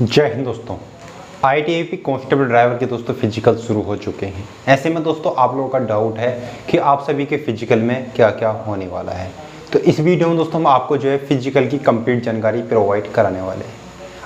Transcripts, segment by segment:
जय हिंद दोस्तों। I T I P constable driver के दोस्तों फ़िज़िकल शुरू हो चुके हैं। ऐसे में दोस्तों आप लोगों का डाउट है कि आप सभी के फ़िज़िकल में क्या क्या होने वाला है। तो इस वीडियो में दोस्तों हम आपको जो है फ़िज़िकल की कंप्लीट जानकारी प्रोवाइड कराने वाले हैं।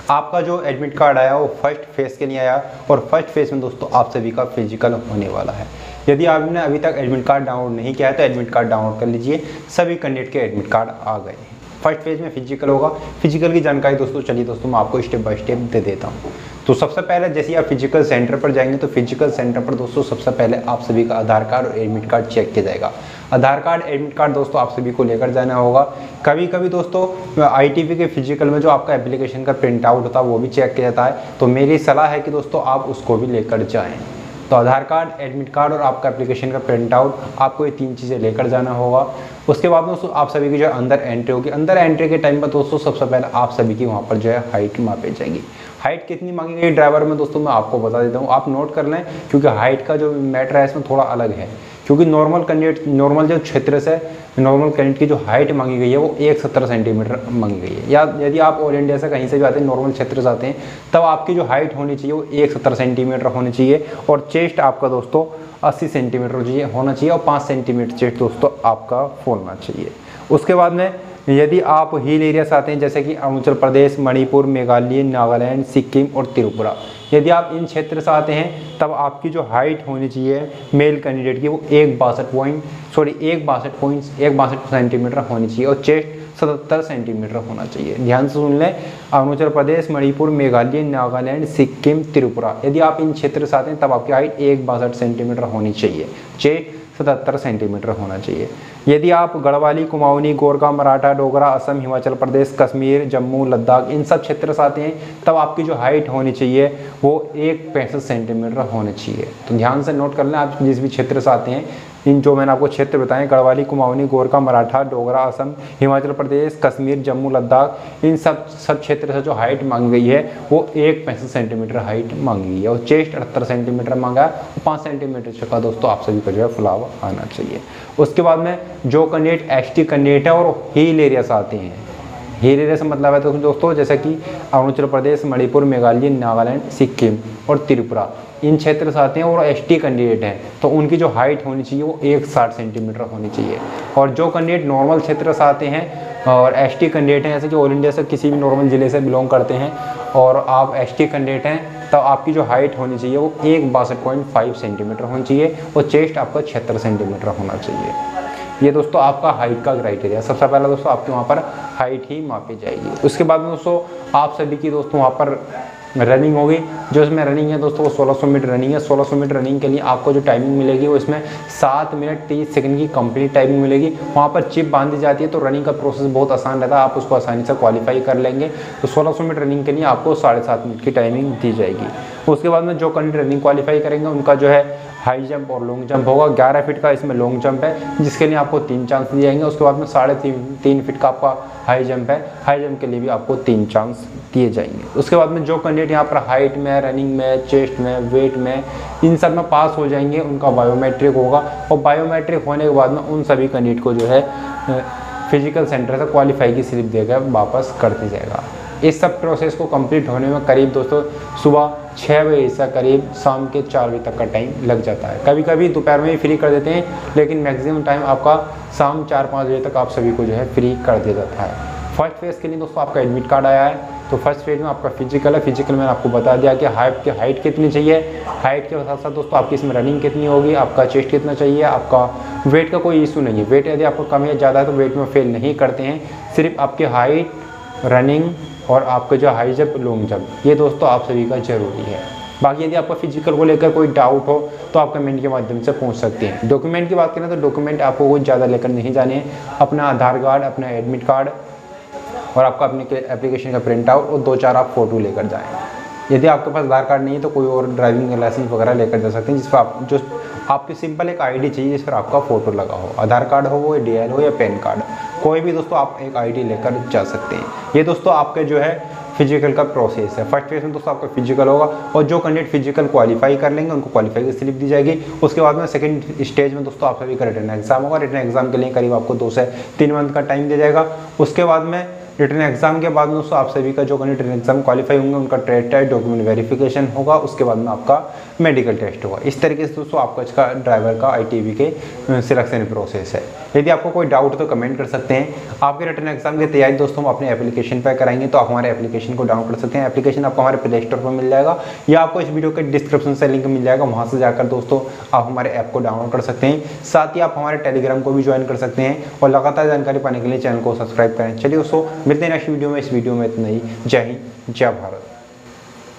आपका जो एडमिट कार्ड आया वो फ़र्स्ट फ़ेज़ के लिए आया और फ़र्स्ट फ़ेज़ में दोस्तों आप सभी का फ़िज़िकल होने वाला है। यदि आपने अभी तक एडमिट कार्ड डाउनलोड नहीं किया है तो एडमिट कार्ड डाउनलोड कर लीजिए। सभी कैंडिडेट के एडमिट कार्ड आ गए हैं। फ़र्स्ट फ़ेज़ में फ़िज़िकल होगा। फ़िज़िकल की जानकारी दोस्तों, चलिए दोस्तों, मैं आपको स्टेप बाय स्टेप दे देता हूँ। तो सबसे पहले जैसे आप फ़िज़िकल सेंटर पर जाएँगे तो फ़िज़िकल सेंटर पर दोस्तों, सबसे पहले आप सभी का आधार कार्ड और एडमिट कार्ड चेक किया जाएगा। आधार कार्ड, एडमिट कार्ड दोस्तों, आप सभी को लेकर जाना होगा। कभी कभी दोस्तों आई के फ़िज़िकल में जो आपका एप्लीकेशन का प्रिंट आउट होता है, वो भी चेक किया जाता है। तो मेरी सलाह है कि दोस्तों, आप उसको भी लेकर जाएँ। तो आधार कार्ड एडमिट कार्ड और आपका एप्लीकेशन का प्रिंट आउट आपको ये तीन चीज़ें लेकर जाना होगा। उसके बाद दोस्तों, आप सभी की जो अंदर एंट्री होगी, अंदर एंट्री के टाइम पर दोस्तों, सबसे पहले आप सभी की वहाँ पर जो है हाइट मापी जाएगी। हाइट कितनी मांगी गई? ड्राइवर में दोस्तों, मैं आपको बता देता हूँ। आप नोट कर लें, क्योंकि हाइट का जो मैटर है, इसमें थोड़ा अलग है। क्योंकि नॉर्मल कैंडिडेट नॉर्मल जो क्षेत्र से नॉर्मल कैंडिडेट की जो हाइट मांगी गई है, वो एक सत्तर सेंटीमीटर मांगी गई है। या यदि आप ऑल इंडिया से कहीं से भी आते हैं नॉर्मल क्षेत्र से आते हैं, तब आपकी जो हाइट होनी चाहिए, वो एक सत्तर सेंटीमीटर होनी चाहिए और चेस्ट आपका दोस्तों अस्सी सेंटीमीटर चाहिए होना चाहिए और पाँच सेंटीमीटर चेस्ट दोस्तों आपका फोलना चाहिए। उसके बाद में यदि आप हिल एरिया से आते हैं, जैसे कि अरुणाचल प्रदेश, मणिपुर, मेघालय, नागालैंड, सिक्किम और त्रिपुरा यदि आप इन क्षेत्र से आते हैं, तब आपकी जो हाइट होनी चाहिए मेल कैंडिडेट की, वो एक बासठ पॉइंट सॉरी एक बासठ पॉइंट एक बासठ सेंटीमीटर होनी चाहिए और चेस्ट सतहत्तर सेंटीमीटर होना चाहिए। ध्यान से सुन लें, अरुणाचल प्रदेश, मणिपुर, मेघालय, नागालैंड, सिक्किम, त्रिपुरा। यदि आप इन क्षेत्र से आते हैं, तब आपकी हाइट एक बासठ सेंटीमीटर होनी चाहिए। चेस्ट सतहत्तर सेंटीमीटर होना चाहिए। यदि आप गढ़वाली, कुमाऊनी गोरखा मराठा, डोगरा, असम, हिमाचल प्रदेश, कश्मीर, जम्मू, लद्दाख, इन सब क्षेत्र से आते हैं, तब आपकी जो हाइट होनी चाहिए, वो एक पैंसठ सेंटीमीटर होनी चाहिए। तो ध्यान से नोट कर लें, आप जिस भी क्षेत्र से आते हैं इन जो मैंने आपको क्षेत्र बताएँ, गढ़वाली, कुमाऊनी, गोरखा, मराठा, डोगरा, असम, हिमाचल प्रदेश, कश्मीर, जम्मू, लद्दाख, इन सब सब क्षेत्र से जो हाइट मांगी गई है, वो एक पैंसठ सेंटीमीटर हाइट मांगी गई है और चेस्ट अठहत्तर सेंटीमीटर मांगा है और पाँच सेंटीमीटर का दोस्तों, आप सभी का जो है फुलाव आना चाहिए। उसके बाद में जो कैंडिडेट एस टी कैंडिडेट है और हिल एरिया से आते हैं। हिल एरिया से मतलब है तो दोस्तों, जैसे कि अरुणाचल प्रदेश, मणिपुर, मेघालय, नागालैंड, सिक्किम और त्रिपुरा। इन क्षेत्र से आते हैं और एस टी कैंडिडेट हैं। तो उनकी जो हाइट होनी चाहिए वो एक साठ सेंटीमीटर होनी चाहिए। और जो कैंडिडेट नॉर्मल क्षेत्र से आते हैं और एस टी कैंडिडेट हैं, जैसे कि ऑल इंडिया से किसी भी नॉर्मल ज़िले से बिलोंग करते हैं और आप एस टी कैंडिडेट हैं तो आपकी जो हाइट होनी चाहिए वो एक बासठ पॉइंट फाइव सेंटीमीटर होनी चाहिए और चेस्ट आपका छिहत्तर सेंटीमीटर होना चाहिए। ये दोस्तों आपका हाइट का क्राइटेरिया सबसे पहला दोस्तों आपके वहाँ पर हाइट ही मापी जाएगी। उसके बाद में दोस्तों आप सभी की दोस्तों वहाँ पर रनिंग होगी। जो इसमें रनिंग है दोस्तों, वो 1600 मीटर रनिंग है। 1600 मीटर रनिंग के लिए आपको जो टाइमिंग मिलेगी, वो इसमें सात मिनट तीस सेकंड की कंप्लीट टाइमिंग मिलेगी। वहाँ पर चिप बांधी जाती है तो रनिंग का प्रोसेस बहुत आसान रहता है। आप उसको आसानी से क्वालिफाई कर लेंगे। तो सोलह मीटर रनिंग के लिए आपको साढ़े मिनट की टाइमिंग दी जाएगी। उसके बाद में जो कैंडिडेट रनिंग क्वालिफाई करेंगे, उनका जो है हाई जंप और लॉन्ग जंप होगा। 11 फीट का इसमें लॉन्ग जंप है, जिसके लिए आपको तीन चांस दिए जाएँगे। उसके बाद में साढ़े तीन तीन फीट का आपका हाई जंप है। हाई जंप के लिए भी आपको तीन चांस दिए जाएँगे। उसके बाद में जो कैंडिडेट यहाँ पर हाइट में रनिंग में चेस्ट में वेट में, इन सब में पास हो जाएँगे, उनका बायोमेट्रिक होगा। और बायोमेट्रिक होने के बाद में उन सभी कैंडिडेट को जो है फ़िज़िकल सेंटर से क्वालिफाई की स्लिप देकर वापस कर दी जाएगा। इस सब प्रोसेस को कंप्लीट होने में करीब दोस्तों सुबह छः बजे से करीब शाम के चार बजे तक का टाइम लग जाता है। कभी कभी दोपहर में ही फ्री कर देते हैं, लेकिन मैक्सिमम टाइम आपका शाम चार पाँच बजे तक आप सभी को जो है फ्री कर दिया जाता है। फ़र्स्ट फ़ेज़ के लिए दोस्तों आपका एडमिट कार्ड आया है तो फ़र्स्ट फ़ेज़ में आपका फ़िज़िकल है। फ़िज़िकल मैंने आपको बता दिया कि हाइट की हाइट कितनी चाहिए। हाइट के साथ साथ दोस्तों आपकी इसमें रनिंग कितनी होगी, आपका चेस्ट कितना चाहिए, आपका वेट का कोई इशू नहीं है। वेट यदि आपको कम या ज़्यादा है तो वेट में फेल नहीं करते हैं। सिर्फ़ आपकी हाइट रनिंग और आपका जो हाई जंप लॉन्ग जंप ये दोस्तों आप सभी का ज़रूरी है। बाकी यदि आपका फ़िज़िकल को लेकर कोई डाउट हो तो आप कमेंट के माध्यम से पूछ सकते हैं। डॉक्यूमेंट की बात करें तो डॉक्यूमेंट आपको कुछ ज़्यादा लेकर नहीं जाने अपना आधार कार्ड, अपना एडमिट कार्ड और आपका अपने एप्लीकेशन का प्रिंट आउट और दो चार आप फ़ोटो लेकर जाएँ। यदि आपके पास आधार कार्ड नहीं है तो कोई और ड्राइविंग लाइसेंस वगैरह लेकर जा सकते हैं जिस पर आप, जो आपकी सिंपल एक आईडी चाहिए, जिस पर आपका फ़ोटो लगा हो। आधार कार्ड हो वो डी हो या पैन कार्ड कोई भी दोस्तों आप एक आईडी लेकर जा सकते हैं। ये दोस्तों आपके जो है फ़िज़िकल का प्रोसेस है। फ़र्स्ट फ़ेज़ में दोस्तों आपका फ़िज़िकल होगा और जो कैंडिडेट फ़िज़िकल क्वालिफाई कर लेंगे, उनको क्वालिफाई की स्लिप दी जाएगी। उसके बाद में सेकंड स्टेज में दोस्तों आप सभी का रिटर्न एग्ज़ाम होगा। रिटर्न एग्ज़ाम के लिए करीब आपको दो से तीन मंथ का टाइम दिया जाएगा। उसके बाद में रिटर्न एग्ज़ाम के बाद दोस्तों आप सभी का जो कैंडिडेट रिटर्न एग्ज़ाम क्वालिफाई होंगे, उनका ट्रेड टेस्ट डॉक्यूमेंट वेरिफिकेशन होगा। उसके बाद में आपका मेडिकल टेस्ट होगा। इस तरीके से दोस्तों आपका इसका ड्राइवर का आई के सिलेक्शन प्रोसेस है। यदि आपको कोई डाउट तो कमेंट कर सकते हैं। आपके रिटर्न एग्ज़ाम की तैयारी दोस्तों हम अपने एप्लीकेशन पर कराएँगे तो आप हमारे एप्लीकेशन को डाउनलोड कर सकते हैं। एप्लीकेशन आपको हमारे प्ले स्टोर पर मिल जाएगा, या आपको इस वीडियो के डिस्क्रिप्शन से लिंक मिल जाएगा, वहाँ से जाकर दोस्तों आप हमारे ऐप को डाउनलोड कर सकते हैं। साथ ही आप हमारे टेलीग्राम को भी ज्वाइन कर सकते हैं, और लगातार जानकारी पाने के लिए चैनल को सब्सक्राइब करें। चलिए दोस्तों, मिलते हैं नेक्स्ट वीडियो में। इस वीडियो में इतना ही। जय हिंद, जय भारत।